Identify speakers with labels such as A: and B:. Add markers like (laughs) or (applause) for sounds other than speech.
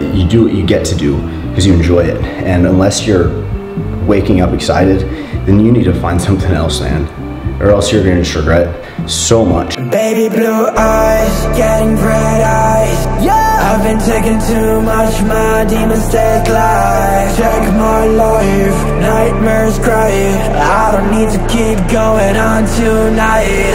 A: you do what you get to do because you enjoy it. And unless you're waking up excited, then you need to find (laughs) something else, man. Or else you're gonna just regret so much.
B: Baby blue eyes, getting red eyes Yeah I've been taking too much, my demons take life Check my life, nightmares cry I don't need to keep going on tonight